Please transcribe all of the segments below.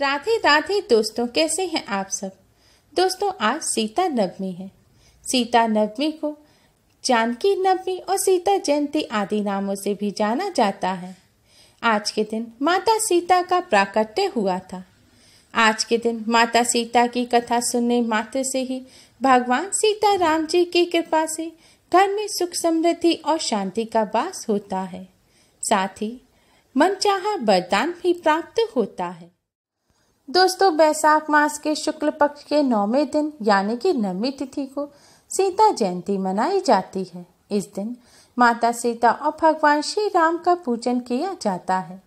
राधे राधे दोस्तों, कैसे हैं आप सब? दोस्तों, आज सीता नवमी है। सीता नवमी को जानकी नवमी और सीता जयंती आदि नामों से भी जाना जाता है। आज के दिन माता सीता का प्राकट्य हुआ था। आज के दिन माता सीता की कथा सुनने मात्र से ही भगवान सीता राम जी की कृपा से घर में सुख समृद्धि और शांति का वास होता है। साथ ही मनचाहा वरदान भी प्राप्त होता है। दोस्तों, बैसाख मास के शुक्ल पक्ष के नौवें दिन, यानी कि नवमी तिथि को सीता जयंती मनाई जाती है। इस दिन माता सीता और भगवान श्री राम का पूजन किया जाता है।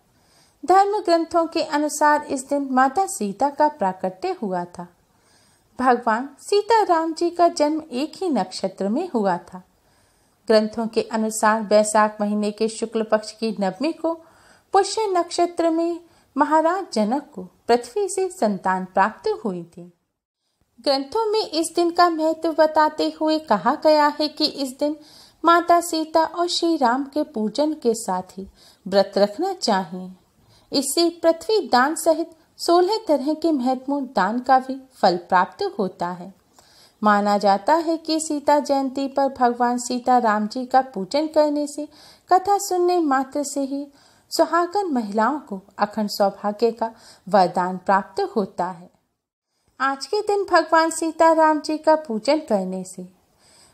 धर्म ग्रंथों के अनुसार इस दिन माता सीता का प्राकट्य हुआ था। भगवान सीता राम जी का जन्म एक ही नक्षत्र में हुआ था। ग्रंथों के अनुसार बैसाख महीने के शुक्ल पक्ष की नवमी को पुष्य नक्षत्र में महाराज जनक को पृथ्वी से संतान प्राप्त हुई थी। ग्रंथों में इस दिन का महत्व बताते हुए कहा गया है कि इस दिन माता सीता और श्री राम के पूजन के साथ ही व्रत रखना चाहिए। इससे पृथ्वी दान सहित सोलह तरह के महत्वपूर्ण दान का भी फल प्राप्त होता है। माना जाता है कि सीता जयंती पर भगवान सीता राम जी का पूजन करने से कथा सुनने मात्र से ही सुहागन महिलाओं को अखंड सौभाग्य का वरदान प्राप्त होता है। आज के दिन भगवान सीता राम जी का पूजन करने से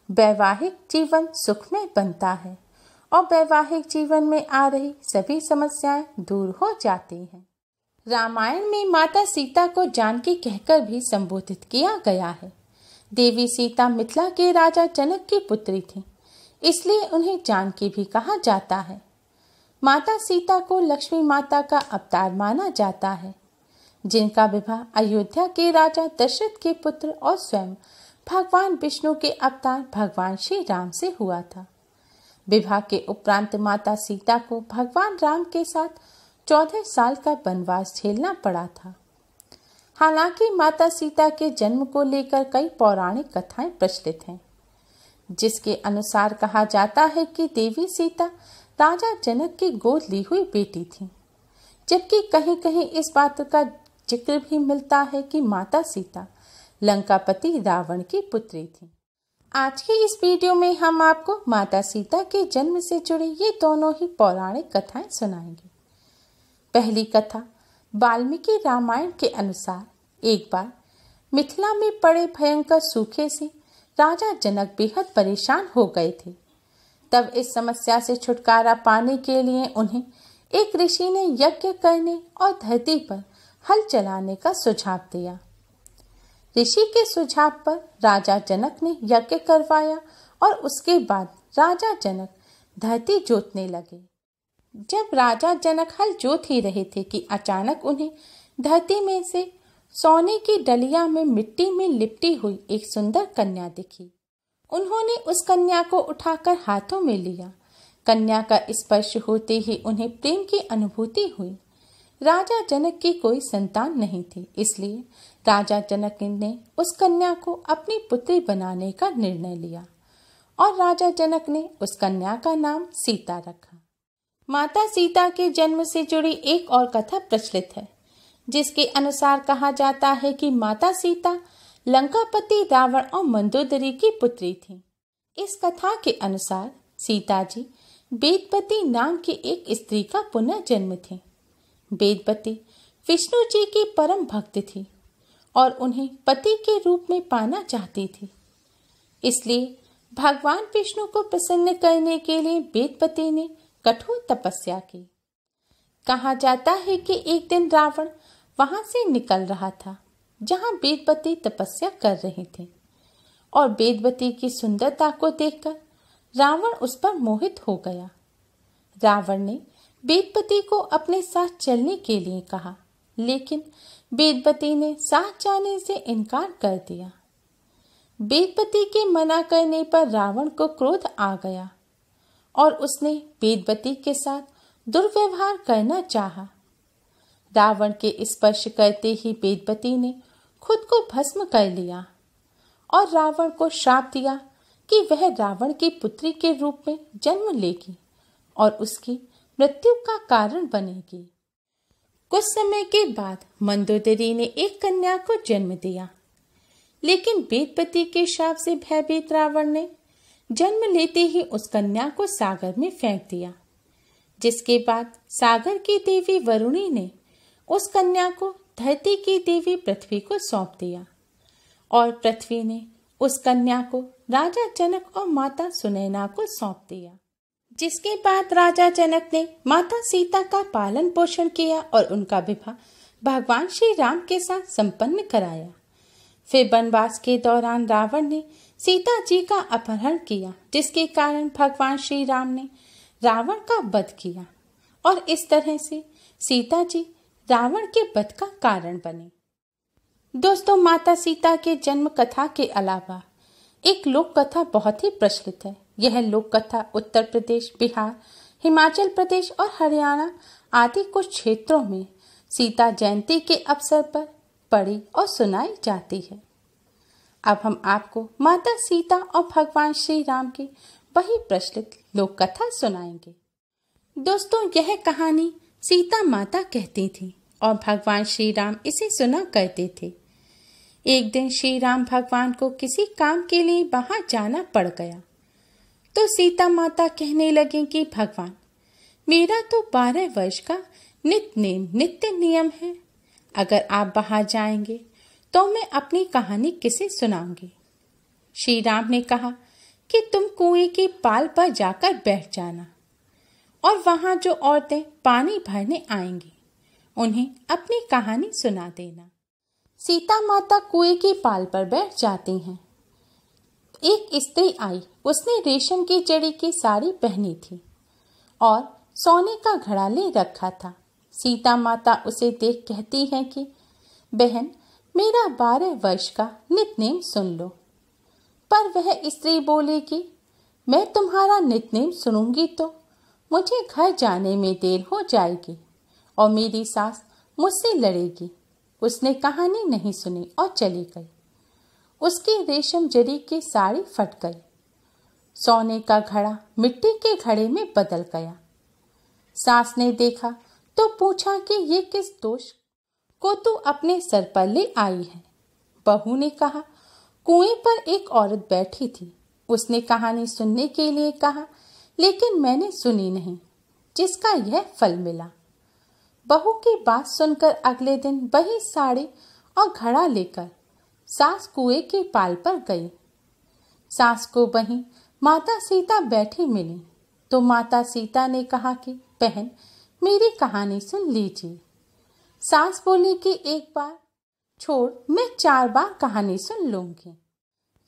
वैवाहिक जीवन सुखमय बनता है और वैवाहिक जीवन में आ रही सभी समस्याएँ दूर हो जाती हैं। रामायण में माता सीता को जानकी कहकर भी संबोधित किया गया है। देवी सीता मिथिला के राजा जनक की पुत्री थी, इसलिए उन्हें जानकी भी कहा जाता है। माता सीता को लक्ष्मी माता का अवतार माना जाता है, जिनका विवाह अयोध्या के राजा दशरथ के पुत्र और स्वयं भगवान विष्णु के अवतार भगवान श्री राम से हुआ था। विवाह के उपरांत माता सीता को भगवान राम के साथ चौदह साल का वनवास झेलना पड़ा था। हालाँकि माता सीता के जन्म को लेकर कई पौराणिक कथाएँ प्रचलित हैं, जिसके अनुसार कहा जाता है कि देवी सीता राजा जनक की गोद ली हुई बेटी थी। जबकि कहीं कहीं इस बात का ज़िक्र भी मिलता है कि माता सीता लंकापति रावण की पुत्री थी। आज की इस वीडियो में हम आपको माता सीता के जन्म से जुड़ी ये दोनों ही पौराणिक कथाएँ सुनाएँगे। पहली कथा वाल्मीकि रामायण के अनुसार, एक बार मिथिला में पड़े भयंकर सूखे से राजा जनक बेहद परेशान हो गए थे। तब इस समस्या से छुटकारा पाने के लिए उन्हें एक ऋषि ने यज्ञ करने और धरती पर हल चलाने का सुझाव दिया। ऋषि के सुझाव पर राजा जनक ने यज्ञ करवाया और उसके बाद राजा जनक धरती जोतने लगे। जब राजा जनक हल जोत ही रहे थे कि अचानक उन्हें धरती में से सोने की डलिया में मिट्टी में लिपटी हुई एक सुंदर कन्या दिखी। उन्होंने उस कन्या को उठाकर हाथों में लिया। कन्या का स्पर्श होते ही उन्हें प्रेम की अनुभूति हुई। राजा जनक की कोई संतान नहीं थी, इसलिए राजा जनक ने उस कन्या को अपनी पुत्री बनाने का निर्णय लिया और राजा जनक ने उस कन्या का नाम सीता रखा। माता सीता के जन्म से जुड़ी एक और कथा प्रचलित है, जिसके अनुसार कहा जाता है कि माता सीता लंकापति रावण और मंदोदरी की पुत्री थी। इस कथा के अनुसार सीता जी वेदपति नाम की एक स्त्री का पुनर्जन्म थे। वेदपति विष्णु जी की परम भक्त थी और उन्हें पति के रूप में पाना चाहती थी। इसलिए भगवान विष्णु को प्रसन्न करने के लिए वेदपति ने कठोर तपस्या की। कहा जाता है कि एक दिन रावण वहाँ से निकल रहा था। जहाँ वेदवती तपस्या कर रहे थे। और वेदवती की सुंदरता को देखकर रावण उस पर मोहित हो गया। रावण ने वेदपति को अपने साथ चलने के लिए कहा, लेकिन वेदपति ने साथ जाने से इनकार कर दिया। वेदपति के मना करने पर रावण को क्रोध आ गया, और उसने वेदपति के साथ दुर्व्यवहार करना चाहा। रावण के स्पर्श करते ही वेदपति ने खुद को भस्म कर लिया और रावण को श्राप दिया कि वह रावण की पुत्री के रूप में जन्म लेगी और उसकी मृत्यु का कारण बनेगी। कुछ समय के बाद मंदोदरी ने एक कन्या को जन्म दिया। लेकिन बेदपति के श्राप से भयभीत रावण ने जन्म लेते ही उस कन्या को सागर में फेंक दिया, जिसके बाद सागर की देवी वरुणी ने उस कन्या को धरती की देवी पृथ्वी को सौंप दिया। और पृथ्वी ने उस कन्या को राजा जनक और माता सुनैना को सौंप दिया, जिसके बाद राजा जनक ने माता सीता का पालन पोषण किया और उनका विवाह भगवान श्री राम के साथ संपन्न कराया। फिर वनवास के दौरान रावण ने सीता जी का अपहरण किया, जिसके कारण भगवान श्री राम ने रावण का वध किया। और इस तरह से सीता जी रावण के वध का कारण बने। दोस्तों, माता सीता के जन्म कथा के अलावा एक लोक कथा बहुत ही प्रचलित है। यह लोक कथा उत्तर प्रदेश, बिहार, हिमाचल प्रदेश और हरियाणा आदि कुछ क्षेत्रों में सीता जयंती के अवसर पर पढ़ी और सुनाई जाती है। अब हम आपको माता सीता और भगवान श्री राम की वही प्रचलित लोक कथा सुनाएँगे। दोस्तों, यह कहानी सीता माता कहती थी और भगवान श्री राम इसे सुना करते थे। एक दिन श्री राम भगवान को किसी काम के लिए बाहर जाना पड़ गया। तो सीता माता कहने लगी कि, भगवान, मेरा तो बारह वर्ष का नित्य नेम, नित्य नियम है। अगर आप बाहर जाएँगे तो मैं अपनी कहानी किसे सुनाऊँगी? श्री राम ने कहा कि, तुम कुएँ के पाल पर जाकर बैठ जाना। और वहाँ जो औरतें पानी भरने आएँगी, उन्हें अपनी कहानी सुना देना। सीता माता कुएँ की पाल पर बैठ जाती हैं। एक स्त्री आई, उसने रेशम की जड़ी की साड़ी पहनी थी और सोने का घड़ा ले रखा था। सीता माता उसे देख कहती है कि, बहन, मेरा बारह वर्ष का नितनेम सुन लो। पर वह स्त्री बोले कि, मैं तुम्हारा नितनेम सुनूँगी तो? मुझे घर जाने में देर हो जाएगी और मेरी सास मुझसे लड़ेगी। उसने कहानी नहीं सुनी और चली गई। उसकी रेशम जरी की साड़ी फट गई। सोने का घड़ा मिट्टी के घड़े में बदल गया। सास ने देखा तो पूछा कि ये किस दोष को तू अपने सर पर ले आई है। बहू ने कहा, कुएँ पर एक औरत बैठी थी। उसने कहानी सुनने के लिए कहा लेकिन मैंने सुनी नहीं, जिसका यह फल मिला। बहू की बात सुनकर अगले दिन वही साड़ी और घड़ा लेकर सास कुएँ के पाल पर गई। सास को वहीं माता सीता बैठी मिली। तो माता सीता ने कहा कि, बहन, मेरी कहानी सुन लीजिए। सास बोली कि, एक बार छोड़, मैं चार बार कहानी सुन लूँगी।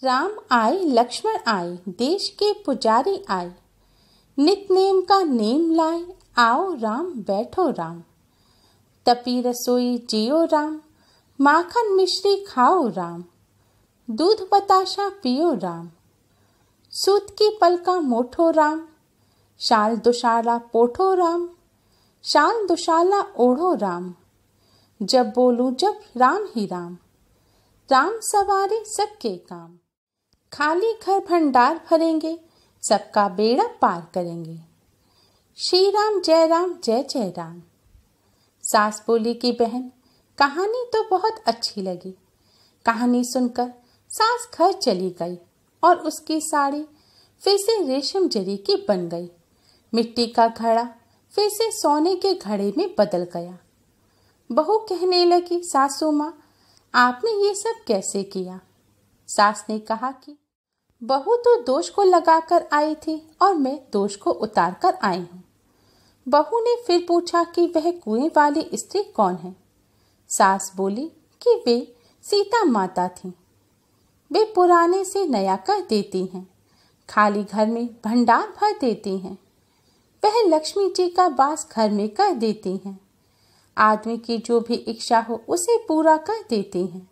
राम आए लक्ष्मण आए देश के पुजारी आए नित नेम का नेम लाए, आओ राम, बैठो राम। तपी रसोई जियो राम, माखन मिश्री खाओ राम। दूध बताशा पियो राम, सूत की पलका मोठो राम। शाल दुशाला पोठो राम, शाल दुशाला ओढ़ो राम। जब बोलूँ, जब राम ही राम राम सवारे सबके काम। खाली घर भंडार भरेंगे सबका बेड़ा पार करेंगे। श्री राम जय राम जय जय राम सास बोली की बहन, कहानी तो बहुत अच्छी लगी। कहानी सुनकर सास घर चली गई और उसकी साड़ी फिर से रेशम जरी की बन गई। मिट्टी का घड़ा फिर से सोने के घड़े में बदल गया। बहू कहने लगी, सासू माँ, आपने ये सब कैसे किया? सास ने कहा कि बहू तो दोष को लगाकर आई थी और मैं दोष को उतार कर आई हूँ। बहू ने फिर पूछा कि वह कुएँ वाली स्त्री कौन है? सास बोली कि वे सीता माता थी। वे पुराने से नया कर देती हैं, खाली घर में भंडार भर देती हैं। वह लक्ष्मी जी का बास घर में कर देती हैं। आदमी की जो भी इच्छा हो उसे पूरा कर देती हैं।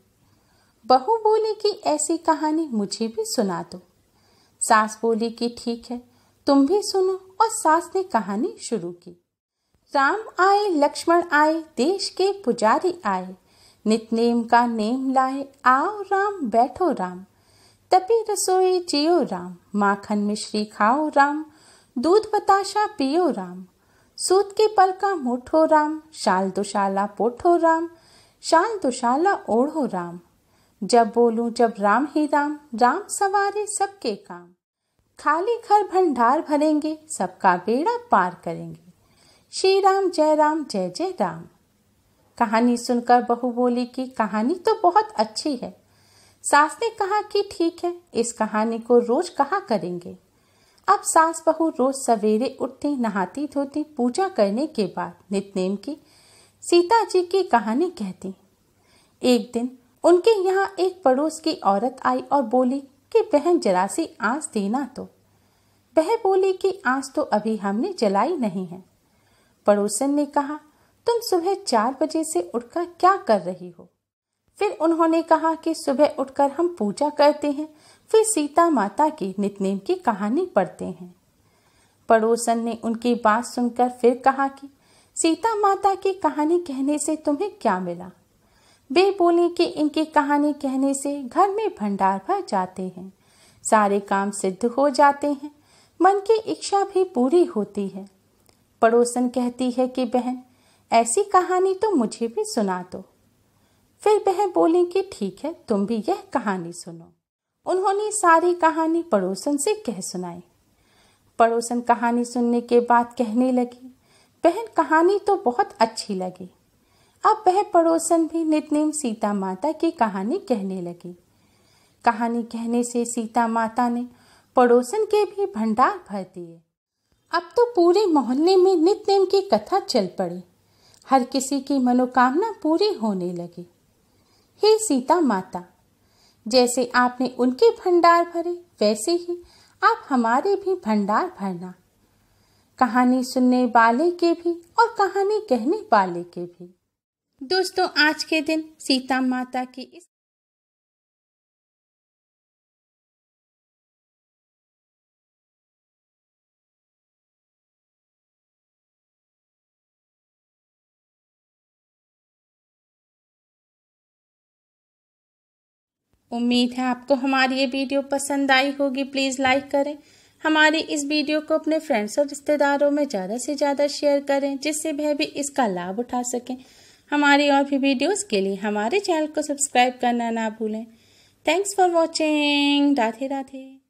बहू बोली कि ऐसी कहानी मुझे भी सुना दो। सास बोली कि ठीक है, तुम भी सुनो और सास ने कहानी शुरू की। राम आए, लक्ष्मण आए, देश के पुजारी आए। नितनेम का नेम लाए, आओ राम, बैठो राम। तपी रसोई जियो राम, माखन मिश्री खाओ राम। दूध बताशा पियो राम। सूत के पल का मुठो राम, शाल दुशाला पोठो राम। शाल दुशाला ओढ़ो राम। जब बोलूँ, जब राम ही राम राम सवारे सबके काम। खाली घर भंडार भरेंगे, सबका बेड़ा पार करेंगे। श्री राम, जय राम, जय जय राम। कहानी सुनकर बहू बोली कि कहानी तो बहुत अच्छी है। सास ने कहा कि ठीक है, इस कहानी को रोज कहा करेंगे? अब सास बहू रोज सवेरे उठती, नहाती धोती, पूजा करने के बाद नितनेम की, सीता जी की कहानी कहती। एक दिन उनके यहाँ एक पड़ोस की औरत आई और बोली कि, बहन, जरा सी आंस देना तो। वह बोली कि आंस तो अभी हमने जलाई नहीं है। पड़ोसन ने कहा, तुम सुबह चार बजे से उठकर क्या कर रही हो? फिर उन्होंने कहा कि, सुबह उठकर हम पूजा करते हैं, फिर सीता माता की नितनेम की कहानी पढ़ते हैं। पड़ोसन ने उनकी बात सुनकर फिर कहा कि सीता माता की कहानी कहने से तुम्हें क्या मिला? वे बोले कि इनकी कहानी कहने से घर में भंडार भर जाते हैं। सारे काम सिद्ध हो जाते हैं। मन की इच्छा भी पूरी होती है। पड़ोसन कहती है कि, बहन, ऐसी कहानी तो मुझे भी सुना दो। फिर बहन बोली कि, ठीक है, तुम भी यह कहानी सुनो। उन्होंने सारी कहानी पड़ोसन से कह सुनाई। पड़ोसन कहानी सुनने के बाद कहने लगी, बहन, कहानी तो बहुत अच्छी लगी। अब वह पड़ोसन भी नितनेम सीता माता की कहानी कहने लगी। कहानी कहने से सीता माता ने पड़ोसन के भी भंडार भर दिए। अब तो पूरे मोहल्ले में नितनेम की कथा चल पड़ी। हर किसी की मनोकामना पूरी होने लगी। हे सीता माता, जैसे आपने उनके भंडार भरे, वैसे ही आप हमारे भी भंडार भरना। कहानी सुनने वाले के भी और कहानी कहने वाले के भी। दोस्तों, आज के दिन सीता माता की इस उम्मीद है आपको हमारी ये वीडियो पसंद आई होगी। प्लीज़ लाइक करें। हमारी इस वीडियो को अपने फ्रेंड्स और रिश्तेदारों में ज़्यादा से ज़्यादा शेयर करें, जिससे वह भी इसका लाभ उठा सकें। हमारी और भी वीडियोस के लिए हमारे चैनल को सब्सक्राइब करना ना भूलें। Thanks for watching Radhe Radhe